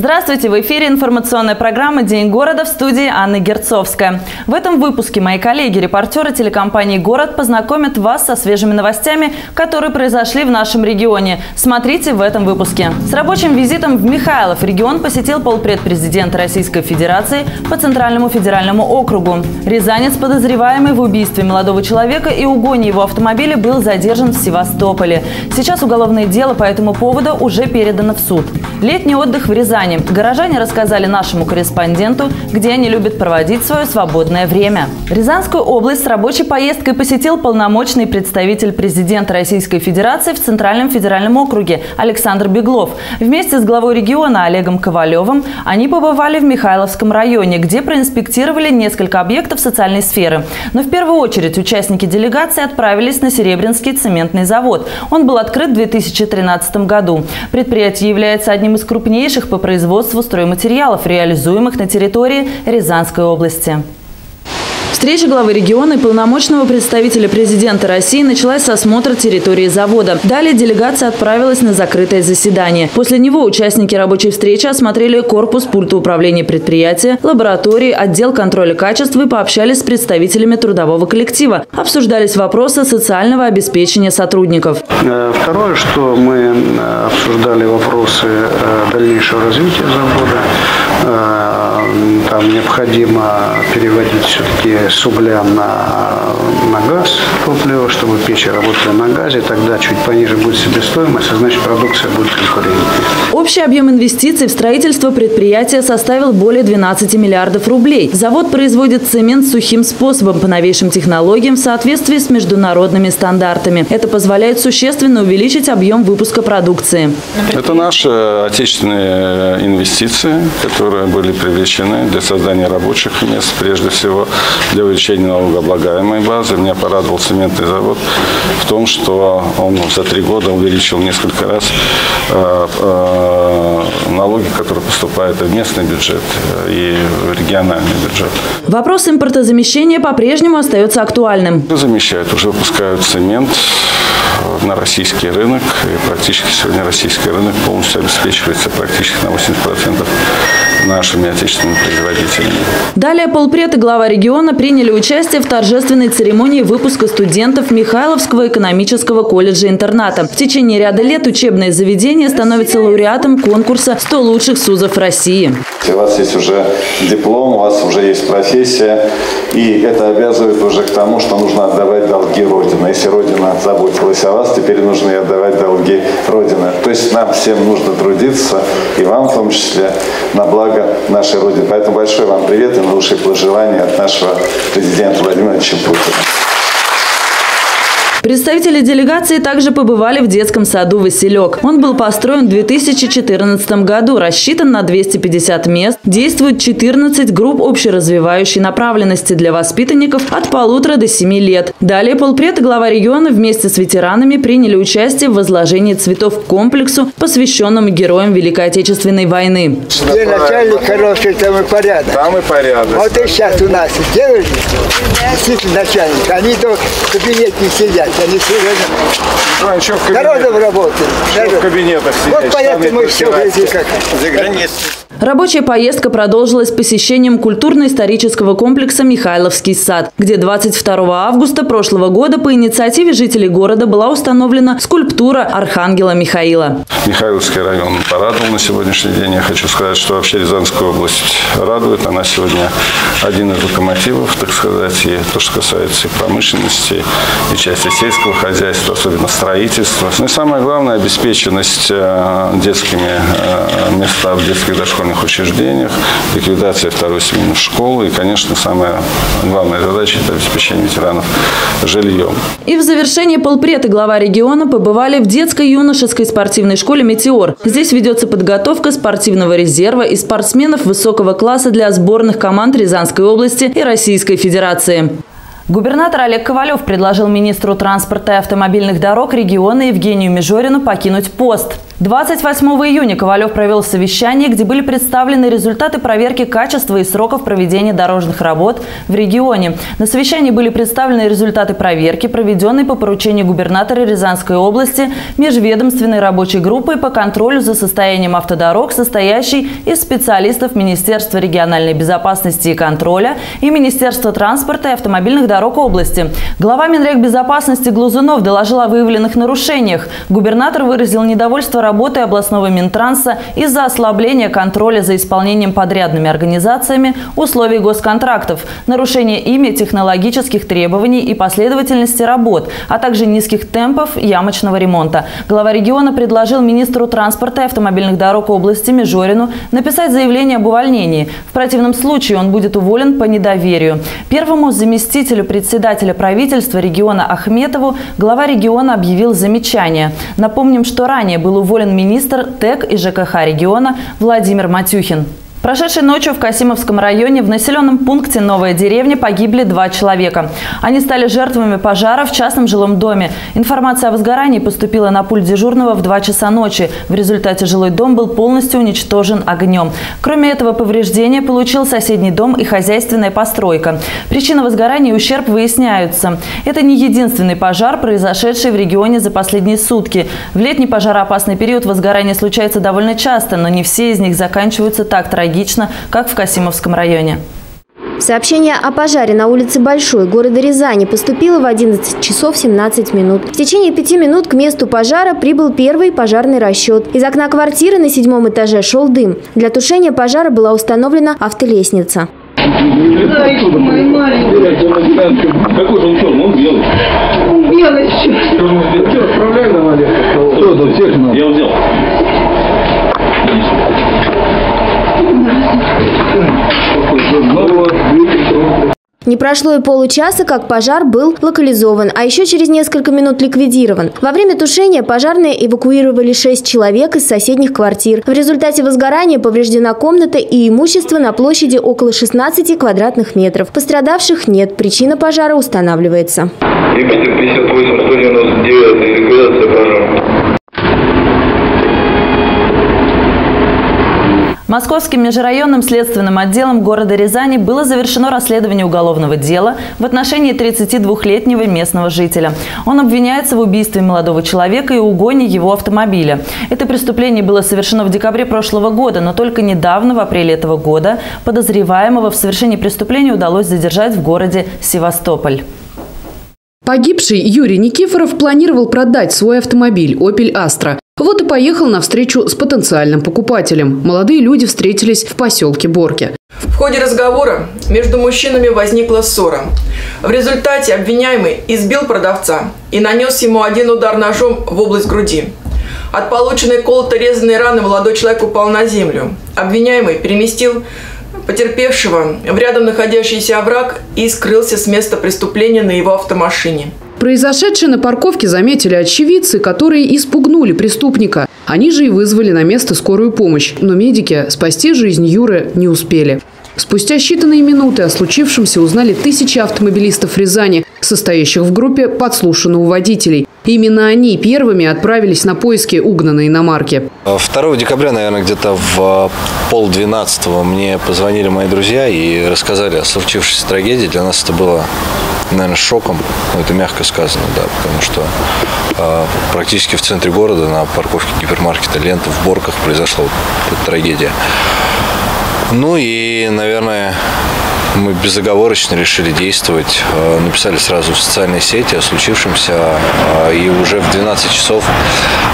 Здравствуйте! В эфире информационная программа «День города» в студии Анны Герцовская. В этом выпуске мои коллеги, репортеры телекомпании «Город» познакомят вас со свежими новостями, которые произошли в нашем регионе. Смотрите в этом выпуске. С рабочим визитом в Михайлов регион посетил полпред президента Российской Федерации по Центральному федеральному округу. Рязанец, подозреваемый в убийстве молодого человека и угоне его автомобиля, был задержан в Севастополе. Сейчас уголовное дело по этому поводу уже передано в суд. Летний отдых в Рязани. Горожане рассказали нашему корреспонденту, где они любят проводить свое свободное время. Рязанскую область с рабочей поездкой посетил полномочный представитель президента Российской Федерации в Центральном федеральном округе Александр Беглов. Вместе с главой региона Олегом Ковалевым они побывали в Михайловском районе, где проинспектировали несколько объектов социальной сферы. Но в первую очередь участники делегации отправились на Серебрянский цементный завод. Он был открыт в 2013 году. Предприятие является одним из крупнейших по производству стройматериалов, реализуемых на территории Рязанской области. Встреча главы региона и полномочного представителя президента России началась с осмотра территории завода. Далее делегация отправилась на закрытое заседание. После него участники рабочей встречи осмотрели корпус пульта управления предприятия, лаборатории, отдел контроля качества и пообщались с представителями трудового коллектива. Обсуждались вопросы социального обеспечения сотрудников. Э, второе, что мы э, обсуждали вопросы э, дальнейшего развития завода. Там необходимо переводить все-таки с угля на, на газ топливо, чтобы печи работали на газе, тогда чуть пониже будет себестоимость, а значит продукция будет конкурентнее. Общий объем инвестиций в строительство предприятия составил более 12 миллиардов рублей. Завод производит цемент сухим способом по новейшим технологиям в соответствии с международными стандартами. Это позволяет существенно увеличить объем выпуска продукции. Это наши отечественные инвестиции, которые были привлечены для создания рабочих мест, прежде всего для увеличения налогооблагаемой базы. Меня порадовал цементный завод в том, что он за три года увеличил несколько раз э, э, налоги, которые поступают и в местный бюджет, э, и в региональный бюджет. Вопрос импортозамещения по-прежнему остается актуальным. Замещают, уже выпускают цемент на российский рынок. И практически сегодня российский рынок полностью обеспечивается практически на 80% нашими отечественными производителями. Далее полпред и глава региона приняли участие в торжественной церемонии выпуска студентов Михайловского экономического колледжа-интерната. В течение ряда лет учебное заведение становится лауреатом конкурса «100 лучших СУЗов России». У вас есть уже диплом, у вас уже есть профессия, и это обязывает уже к тому, что нужно отдавать долги Родины. Если Родина заботилась о вас, теперь нужно и отдавать долги Родины. То есть нам всем нужно трудиться, и вам в том числе, на благо благо нашей Родины. Поэтому большой вам привет и наилучшие пожелания от нашего президента Владимира Владимировича Путина. Представители делегации также побывали в детском саду «Василек». Он был построен в 2014 году, рассчитан на 250 мест. Действует 14 групп общеразвивающей направленности для воспитанников от полутора до семи лет. Далее полпред и глава региона вместе с ветеранами приняли участие в возложении цветов к комплексу, посвященному героям Великой Отечественной войны. Где начальник хороший, там и порядок. Там и порядок. Вот и сейчас у нас сделали, действительно начальник, они то в кабинете не сидят сидеть, они сегодня а, что в народом работают. Что в кабинетах сидеть? Вот поэтому все как за границей. Рабочая поездка продолжилась посещением культурно-исторического комплекса «Михайловский сад», где 22 августа прошлого года по инициативе жителей города была установлена скульптура Архангела Михаила. Михайловский район порадовал на сегодняшний день. Я хочу сказать, что вообще Рязанская область радует. Она сегодня один из локомотивов, так сказать, и то, что касается и промышленности, и части сельского хозяйства, особенно строительства. Ну и самое главное, обеспеченность э, детскими э, места в детских дошкольных образовательных учреждениях, ликвидация второй смены школы и, конечно, самая главная задача – это обеспечение ветеранов жильем. И в завершении полпред и глава региона побывали в детско-юношеской спортивной школе «Метеор». Здесь ведется подготовка спортивного резерва и спортсменов высокого класса для сборных команд Рязанской области и Российской Федерации. Губернатор Олег Ковалев предложил министру транспорта и автомобильных дорог региона Евгению Межорину покинуть пост. 28 июня Ковалев провел совещание, где были представлены результаты проверки качества и сроков проведения дорожных работ в регионе. На совещании были представлены результаты проверки, проведенной по поручению губернатора Рязанской области межведомственной рабочей группы по контролю за состоянием автодорог, состоящей из специалистов Министерства региональной безопасности и контроля и Министерства транспорта и автомобильных дорог области. Глава Минрегбезопасности Глузунов доложил о выявленных нарушениях. Губернатор выразил недовольство работой областного Минтранса из-за ослабления контроля за исполнением подрядными организациями условий госконтрактов, нарушения ими технологических требований и последовательности работ, а также низких темпов ямочного ремонта. Глава региона предложил министру транспорта и автомобильных дорог области Межорину написать заявление об увольнении. В противном случае он будет уволен по недоверию. Первому заместителю председателя правительства региона Ахметову глава региона объявил замечание. Напомним, что ранее был уволен уволен министр ТЭК и ЖКХ региона Владимир Матюхин. Прошедшей ночью в Касимовском районе в населенном пункте Новая деревня погибли два человека. Они стали жертвами пожара в частном жилом доме. Информация о возгорании поступила на пульт дежурного в 2 часа ночи. В результате жилой дом был полностью уничтожен огнем. Кроме этого, повреждения получил соседний дом и хозяйственная постройка. Причина возгорания и ущерб выясняются. Это не единственный пожар, произошедший в регионе за последние сутки. В летний пожароопасный период возгорание случается довольно часто, но не все из них заканчиваются так трагично трагично, как в Касимовском районе. Сообщение о пожаре на улице Большой города Рязани поступило в 11 часов 17 минут. В течение пяти минут к месту пожара прибыл первый пожарный расчет. Из окна квартиры на седьмом этаже шел дым. Для тушения пожара была установлена автолестница. Какой же он черный? Он белый. Белый еще. Что, отправляй на Олег? Все, до всех надо. Я взял. Не прошло и получаса, как пожар был локализован, а еще через несколько минут ликвидирован. Во время тушения пожарные эвакуировали 6 человек из соседних квартир. В результате возгорания повреждена комната и имущество на площади около 16 квадратных метров. Пострадавших нет, причина пожара устанавливается. 58, 199, ликвидация пожара. Московским межрайонным следственным отделом города Рязани было завершено расследование уголовного дела в отношении 32-летнего местного жителя. Он обвиняется в убийстве молодого человека и угоне его автомобиля. Это преступление было совершено в декабре прошлого года, но только недавно, в апреле этого года, подозреваемого в совершении преступления удалось задержать в городе Севастополь. Погибший Юрий Никифоров планировал продать свой автомобиль «Опель Астра». Вот и поехал на встречу с потенциальным покупателем. Молодые люди встретились в поселке Борки. В ходе разговора между мужчинами возникла ссора. В результате обвиняемый избил продавца и нанес ему один удар ножом в область груди. От полученной колото-резанной раны молодой человек упал на землю. Обвиняемый переместил потерпевшего в рядом находящийся овраг и скрылся с места преступления на его автомашине. Произошедшее на парковке заметили очевидцы, которые испугнули преступника. Они же и вызвали на место скорую помощь, но медики спасти жизнь Юры не успели. Спустя считанные минуты о случившемся узнали тысячи автомобилистов Рязани, состоящих в группе подслушанных водителей. Именно они первыми отправились на поиски угнанной иномарки. 2 декабря, наверное, где-то в полдвенадцатого мне позвонили мои друзья и рассказали о случившейся трагедии. Для нас это было наверное, шоком, ну, это мягко сказано, да, потому что э, практически в центре города на парковке гипермаркета «Лента» в Борках произошла вот эта трагедия. Ну и, наверное, мы безоговорочно решили действовать. Э, написали сразу в социальные сети о случившемся. Э, и уже в 12 часов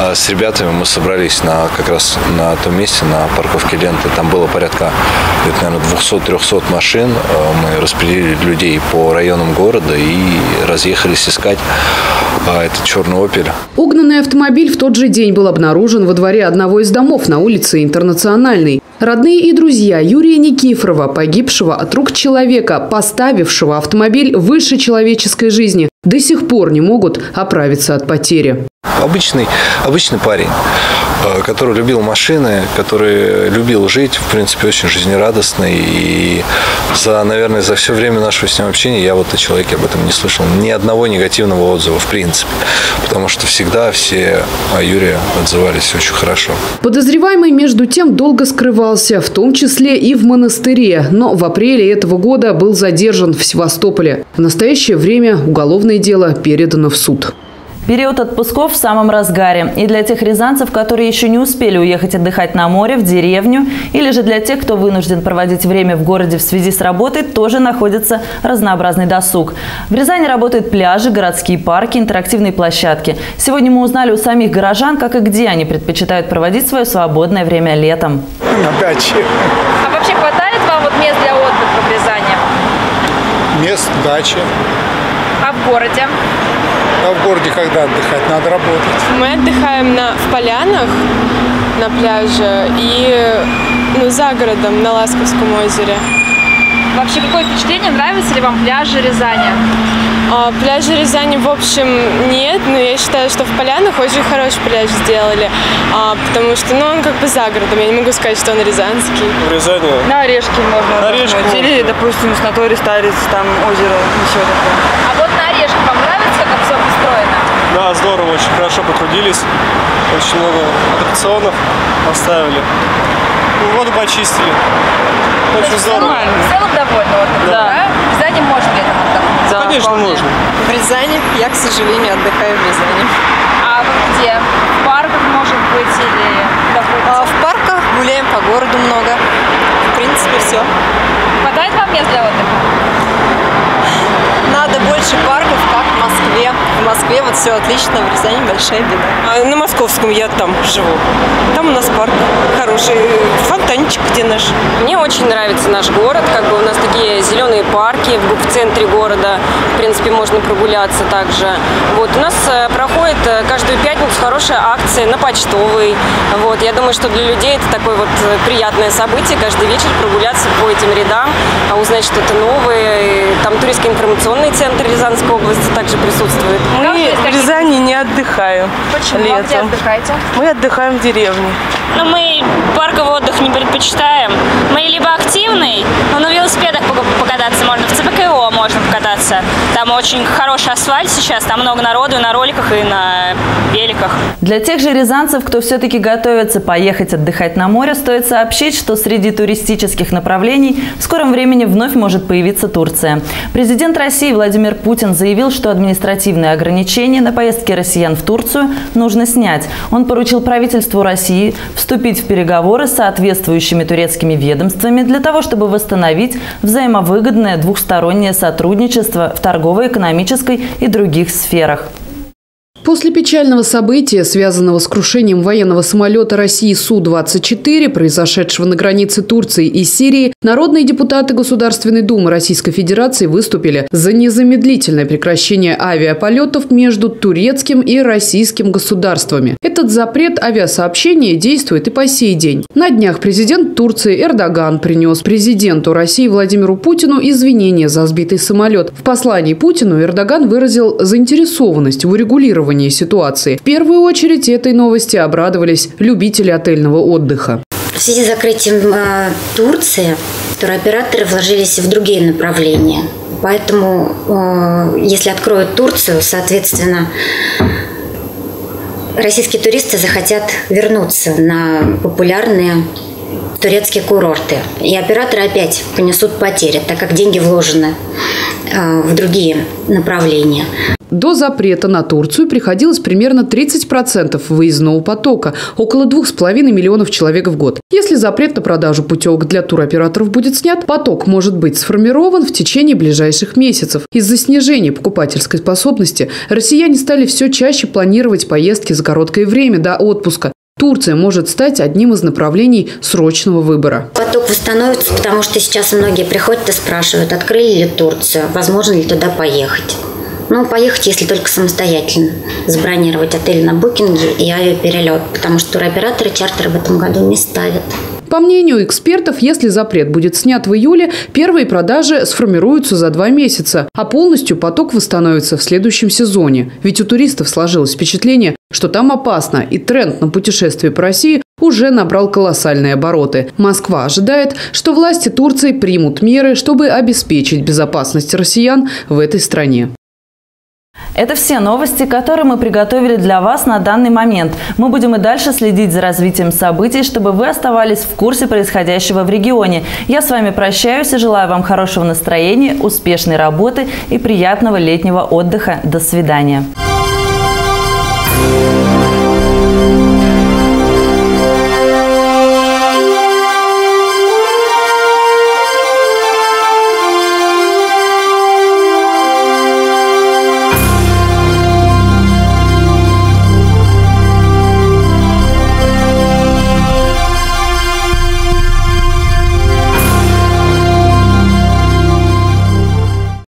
э, с ребятами мы собрались на, как раз на том месте, на парковке ленты. Там было порядка, наверное, 200-300 машин. Мы распределили людей по районам города и разъехались искать этот черный «Опель». Угнанный автомобиль в тот же день был обнаружен во дворе одного из домов на улице Интернациональной. Родные и друзья Юрия Никифорова, погибшего от рук человека, поставившего автомобиль выше человеческой жизни, до сих пор не могут оправиться от потери. Обычный, обычный парень, э, который любил машины, который любил жить, в принципе, очень жизнерадостный. И за, наверное, за все время нашего с ним общения я вот о человеке об этом не слышал. Ни одного негативного отзыва, в принципе. Потому что всегда все о Юрии отзывались очень хорошо. Подозреваемый, между тем, долго скрывался, в том числе и в монастыре. Но в апреле этого года был задержан в Севастополе. В настоящее время уголовное дело передано в суд. Период отпусков в самом разгаре. И для тех рязанцев, которые еще не успели уехать отдыхать на море, в деревню, или же для тех, кто вынужден проводить время в городе в связи с работой, тоже находится разнообразный досуг. В Рязани работают пляжи, городские парки, интерактивные площадки. Сегодня мы узнали у самих горожан, как и где они предпочитают проводить свое свободное время летом. На даче. А вообще хватает вам вот мест для отдыха в Рязани? Мест, дачи. А в городе? А в городе когда отдыхать? Надо работать. Мы отдыхаем на, в полянах на пляже и ну, за городом на Ласковском озере. Вообще, какое впечатление? Нравятся ли вам пляжи Рязани? А, пляжи Рязани, в общем, нет, но я считаю, что в Полянах очень хороший пляж сделали, а, потому что, ну, он как бы за городом, я не могу сказать, что он рязанский. В Рязани? На Орешке можно на Орешке Или, допустим, с Наторий Старец, там озеро, еще такое. А вот на Орешке вам нравится, как все построено? Да, здорово, очень хорошо потрудились, очень много аттракционов поставили. Ну, воду почистили. Очень здорово. В целом довольны отдыхом, да? да? В Рязани можно летом отдохнуть? Да, Конечно, вполне. можно. В Рязани я, к сожалению, отдыхаю в Рязани. А вы где? В парках, может быть, или а, В парках гуляем по городу много. В принципе, все. Хватает вам мест для отдыха? Надо больше парков, как в Москве. В Москве вот все отлично, в Рязани большая беда. А на Московском я там живу. Там у нас парк хороший, фонтанчик где наш. Мне очень нравится наш город, как бы у нас такие зеленые парки в, центре города, в принципе, можно прогуляться также. Вот, у нас э, проходит э, каждую пятницу хорошая акция на Почтовый. Вот, я думаю, что для людей это такое вот э, приятное событие, каждый вечер прогуляться по этим рядам, а узнать что-то новое. Там туристско-информационный центр Рязанской области также присутствует. Мы в Рязани не отдыхаем Почему? летом. Где отдыхаете? Мы отдыхаем в деревне. Но мы парковый отдых не предпочитаем. Мы либо активный, но на велосипедах покататься можно, в ЦПКО можно покататься. Там очень хороший асфальт сейчас, там много народу и на роликах, и на великах. Для тех же рязанцев, кто все-таки готовится поехать отдыхать на море, стоит сообщить, что среди туристических направлений в скором времени вновь может появиться Турция. Президент России Владимир Путин заявил, что административные ограничения на поездки россиян в Турцию нужно снять. Он поручил правительству России вступить в переговоры с соответствующими турецкими ведомствами для того, чтобы восстановить взаимовыгодное двухстороннее сотрудничество в торгово-экономической и других сферах. После печального события, связанного с крушением военного самолета России Су-24, произошедшего на границе Турции и Сирии, народные депутаты Государственной Думы Российской Федерации выступили за незамедлительное прекращение авиаполетов между турецким и российским государствами. Этот запрет авиасообщения действует и по сей день. На днях президент Турции Эрдоган принес президенту России Владимиру Путину извинения за сбитый самолет. В послании Путину Эрдоган выразил заинтересованность в урегулировании урегулировании ситуации. В первую очередь этой новости обрадовались любители отельного отдыха. В связи с закрытием э, Турции туроператоры вложились в другие направления. Поэтому, э, если откроют Турцию, соответственно, российские туристы захотят вернуться на популярные турецкие курорты. И операторы опять понесут потери, так как деньги вложены э, в другие направления. До запрета на Турцию приходилось примерно 30% выездного потока, около 2,5 миллионов человек в год. Если запрет на продажу путевок для туроператоров будет снят, поток может быть сформирован в течение ближайших месяцев. Из-за снижения покупательской способности россияне стали все чаще планировать поездки за короткое время до отпуска. Турция может стать одним из направлений срочного выбора. Поток восстановится, потому что сейчас многие приходят и спрашивают, открыли ли Турцию, возможно ли туда поехать. Ну, поехать, если только самостоятельно. Забронировать отель на букинге и авиаперелет, потому что туроператоры чартеры в этом году не ставят. По мнению экспертов, если запрет будет снят в июле, первые продажи сформируются за два месяца, а полностью поток восстановится в следующем сезоне. Ведь у туристов сложилось впечатление, что там опасно, и тренд на путешествие по России уже набрал колоссальные обороты. Москва ожидает, что власти Турции примут меры, чтобы обеспечить безопасность россиян в этой стране. Это все новости, которые мы приготовили для вас на данный момент. Мы будем и дальше следить за развитием событий, чтобы вы оставались в курсе происходящего в регионе. Я с вами прощаюсь и желаю вам хорошего настроения, успешной работы и приятного летнего отдыха. До свидания. Thank.